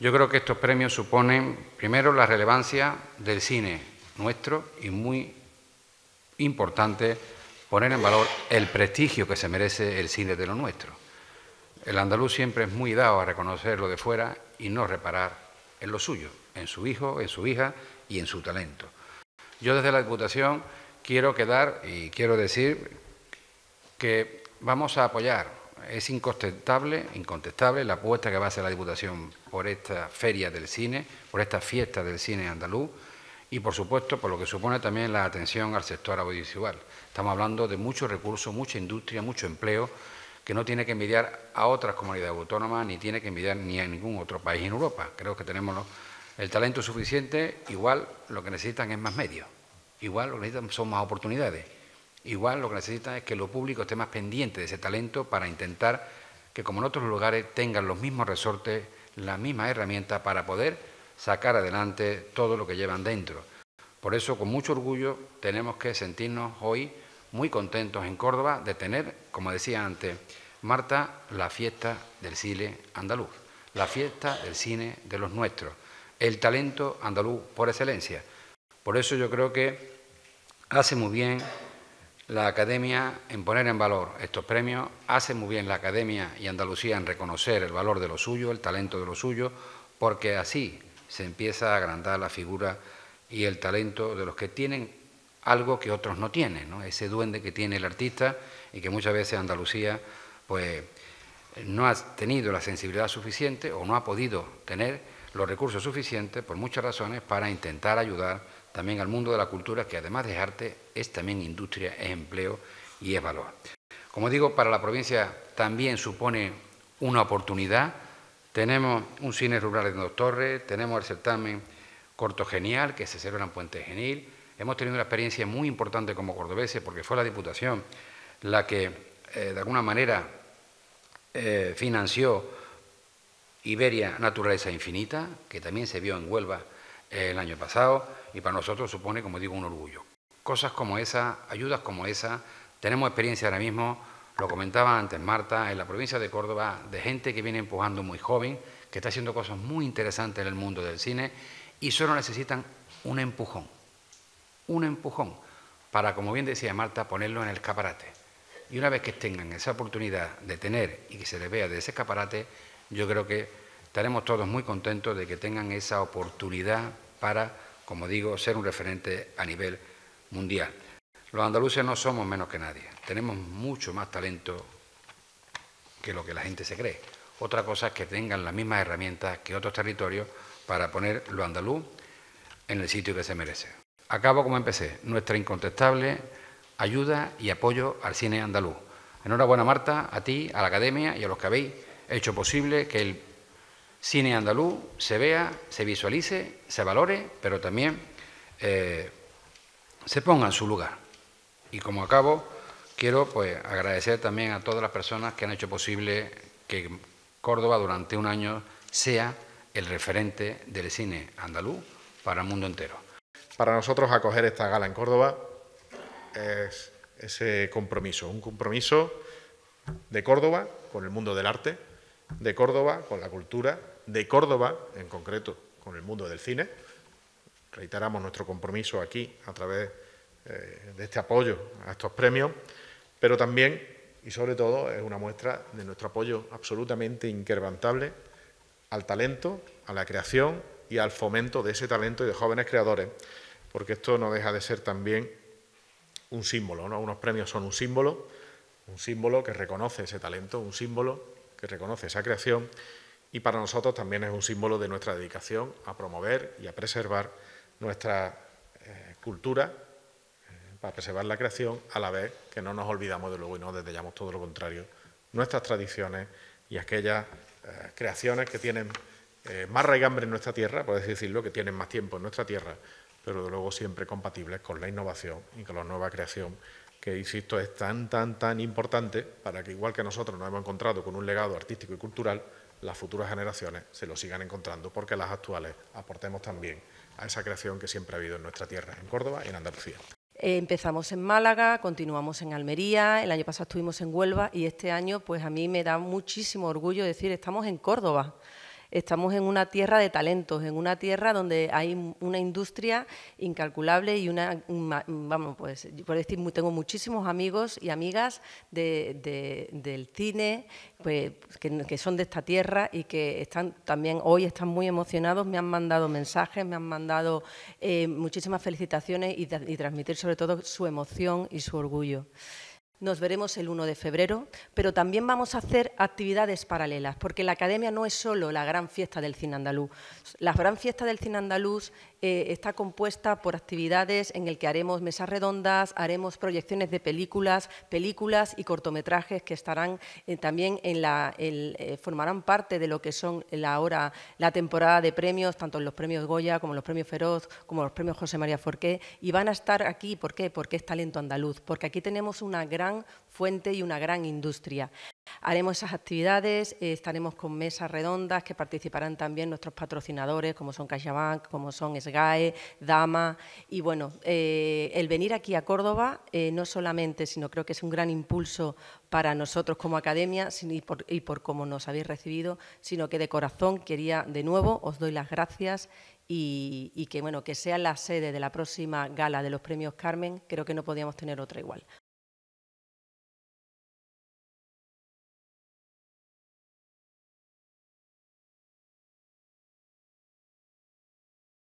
Yo creo que estos premios suponen, primero, la relevancia del cine nuestro y muy importante poner en valor el prestigio que se merece el cine de lo nuestro. El andaluz siempre es muy dado a reconocer lo de fuera y no reparar en lo suyo, en su hijo, en su hija y en su talento. Yo desde la Diputación quiero quedar y quiero decir que vamos a apoyar, es incontestable, incontestable la apuesta que va a hacer la Diputación por esta feria del cine, por esta fiesta del cine andaluz y, por supuesto, por lo que supone también la atención al sector audiovisual. Estamos hablando de muchos recursos, mucha industria, mucho empleo, que no tiene que envidiar a otras comunidades autónomas ni tiene que envidiar ni a ningún otro país en Europa. Creo que tenemos el talento suficiente, igual lo que necesitan es más medios, igual lo que necesitan son más oportunidades, igual lo que necesitan es que lo público esté más pendiente de ese talento para intentar que, como en otros lugares, tengan los mismos resortes, las mismas herramientas para poder sacar adelante todo lo que llevan dentro. Por eso, con mucho orgullo, tenemos que sentirnos hoy muy contentos en Córdoba de tener, como decía antes Marta, la fiesta del cine andaluz, la fiesta del cine de los nuestros, el talento andaluz por excelencia. Por eso yo creo que hace muy bien la Academia en poner en valor estos premios, hace muy bien la Academia y Andalucía en reconocer el valor de lo suyo, el talento de lo suyo, porque así se empieza a agrandar la figura y el talento de los que tienen algo que otros no tienen, ese duende que tiene el artista y que muchas veces Andalucía pues, no ha tenido la sensibilidad suficiente o no ha podido tener los recursos suficientes por muchas razones para intentar ayudar también al mundo de la cultura, que además de arte es también industria, es empleo y es valor. Como digo, para la provincia también supone una oportunidad tenemos un cine rural en Dos Torres, tenemos el certamen Corto Genial, que se celebra en Puente Genil. Hemos tenido una experiencia muy importante como cordobeses, porque fue la Diputación la que, eh, de alguna manera, eh, financió Iberia Naturaleza Infinita, que también se vio en Huelva el año pasado, y para nosotros supone, como digo, un orgullo. Cosas como esa, ayudas como esa, tenemos experiencia ahora mismo lo comentaba antes Marta, en la provincia de Córdoba, de gente que viene empujando muy joven, que está haciendo cosas muy interesantes en el mundo del cine y solo necesitan un empujón, un empujón para, como bien decía Marta, ponerlo en el escaparate. Y una vez que tengan esa oportunidad de tener y que se les vea de ese escaparate, yo creo que estaremos todos muy contentos de que tengan esa oportunidad para, como digo, ser un referente a nivel mundial. Los andaluces no somos menos que nadie, tenemos mucho más talento que lo que la gente se cree. Otra cosa es que tengan las mismas herramientas que otros territorios para poner lo andaluz en el sitio que se merece. Acabo como empecé, nuestra incontestable ayuda y apoyo al cine andaluz. Enhorabuena Marta, a ti, a la Academia y a los que habéis hecho posible que el cine andaluz se vea, se visualice, se valore, pero también eh, se ponga en su lugar. Y como acabo, quiero pues, agradecer también a todas las personas que han hecho posible que Córdoba durante un año sea el referente del cine andaluz para el mundo entero. Para nosotros acoger esta gala en Córdoba es ese compromiso, un compromiso de Córdoba con el mundo del arte, de Córdoba con la cultura, de Córdoba en concreto con el mundo del cine. Reiteramos nuestro compromiso aquí a través eh, de este apoyo a estos premios, pero también y sobre todo es una muestra de nuestro apoyo absolutamente inquebrantable al talento, a la creación y al fomento de ese talento y de jóvenes creadores, porque esto no deja de ser también un símbolo, ¿no? Unos premios son un símbolo, un símbolo que reconoce ese talento, un símbolo que reconoce esa creación y para nosotros también es un símbolo de nuestra dedicación a promover y a preservar nuestra eh, cultura para preservar la creación, a la vez que no nos olvidamos de luego y no desdeñamos todo lo contrario, nuestras tradiciones y aquellas eh, creaciones que tienen eh, más raigambre en nuestra tierra, por decirlo, que tienen más tiempo en nuestra tierra, pero de luego siempre compatibles con la innovación y con la nueva creación, que, insisto, es tan, tan, tan importante para que, igual que nosotros nos hemos encontrado con un legado artístico y cultural, las futuras generaciones se lo sigan encontrando, porque las actuales aportemos también a esa creación que siempre ha habido en nuestra tierra, en Córdoba y en Andalucía. Eh, empezamos en Málaga, continuamos en Almería, el año pasado estuvimos en Huelva y este año pues a mí me da muchísimo orgullo decir estamos en Córdoba. Estamos en una tierra de talentos, en una tierra donde hay una industria incalculable y una, vamos, pues, decir, tengo muchísimos amigos y amigas del cine pues, que, son de esta tierra y que están también hoy están muy emocionados, me han mandado mensajes, me han mandado eh, muchísimas felicitaciones y transmitir sobre todo su emoción y su orgullo. Nos veremos el 1 de febrero, pero también vamos a hacer actividades paralelas, porque la Academia no es solo la gran fiesta del cine andaluz. La gran fiesta del cine andaluz eh, está compuesta por actividades en el que haremos mesas redondas, haremos proyecciones de películas, películas y cortometrajes que estarán eh, también en la, eh, formarán parte de lo que son la hora, la temporada de premios, tanto en los premios Goya como en los premios Feroz, como los premios José María Forqué, y van a estar aquí, ¿por qué? Porque es talento andaluz, porque aquí tenemos una gran fuente y una gran industria. Haremos esas actividades, eh, estaremos con mesas redondas que participarán también nuestros patrocinadores, como son CaixaBank, como son SGAE, Dama. Y bueno, eh, el venir aquí a Córdoba, eh, no solamente, sino creo que es un gran impulso para nosotros como academia y por, cómo nos habéis recibido, sino que de corazón quería de nuevo, os doy las gracias y, y, que bueno que sea la sede de la próxima gala de los premios Carmen, creo que no podíamos tener otra igual.